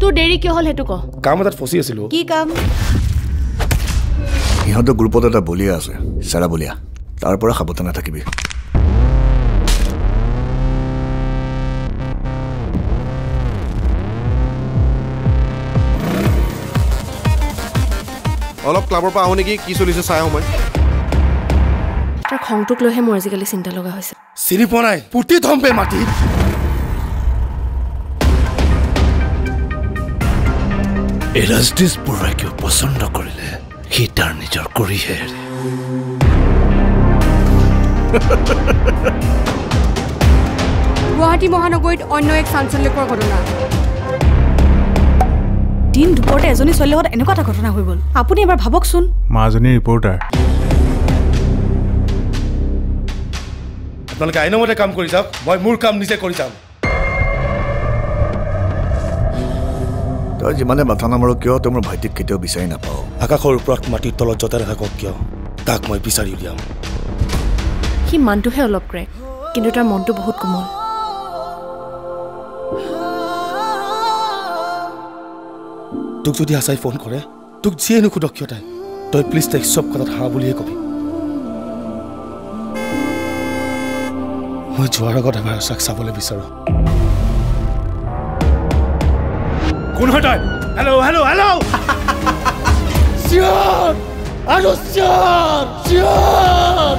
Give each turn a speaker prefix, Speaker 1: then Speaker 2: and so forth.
Speaker 1: তোৰ দেৰি কিয় হ'ল সেইটো ক?
Speaker 2: কাম এটাত ফচি আছিলো।
Speaker 1: কি কাম?
Speaker 3: সিহঁতৰ গ্ৰুপত এটা বলিয়া আছে চেৰা বলিয়া। তাৰ পৰা সাৱধানে থাকিবি
Speaker 4: অলপ ক্লাবৰ পৰা আহোঁ নেকি? কি চলিছে চাই আহোঁ মই।
Speaker 1: তাৰ খংটোক লৈহে মোৰ আজিকালি চিন্তা লগা হৈছে।
Speaker 2: চিনি পোৱা নাই? পুতি থম্পে মাটিত
Speaker 5: বৰুৱাই কিয় পচন্দ কৰিলে সি তাৰ নিজৰ কৰিহে
Speaker 6: গুৱাহাটী মহানগৰীত অন্য এক চাঞ্চল্যকৰ ঘটনা।
Speaker 7: দিন দুপৰতে এজনী ছোৱালীৰ লগত এনেকুৱা এটা ঘটনা হৈ গ'ল। আপুনি এবাৰ ভাবকচোন।
Speaker 8: মাজনী ৰিপৰ্টাৰ।
Speaker 2: আপোনালোকে আইনমতে কাম কৰি যাওক মই মোৰ কাম নিজে কৰি যাম।
Speaker 3: তই যিমানে মাথা নামাৰ কিয় তই মোৰ ভাইটিক কেতিয়াও বিচাৰি নাপাওঁ
Speaker 2: আকাশৰ ওপৰত মাটিৰ তলত য'তে নাথাকক কিয় তাক মই বিচাৰি উলিয়াম।
Speaker 1: সি মানটোহে অলপ ক্ৰেক কিন্তু তাৰ মনটো বহুত কোমল।
Speaker 2: তোক যদি আচাই ফোন কৰে তোক যিয়ে নুসুধক কিয় তাই তই প্লিজ তাইক চব কথাত হা বুলিয়ে কবি। মই যোৱাৰ আগত এবাৰ আচাক চাবলৈ বিচাৰোঁ। কোন হঠাৎ হ্যালো হ্যালো হ্যালো শিওর আরও শিওর শিওর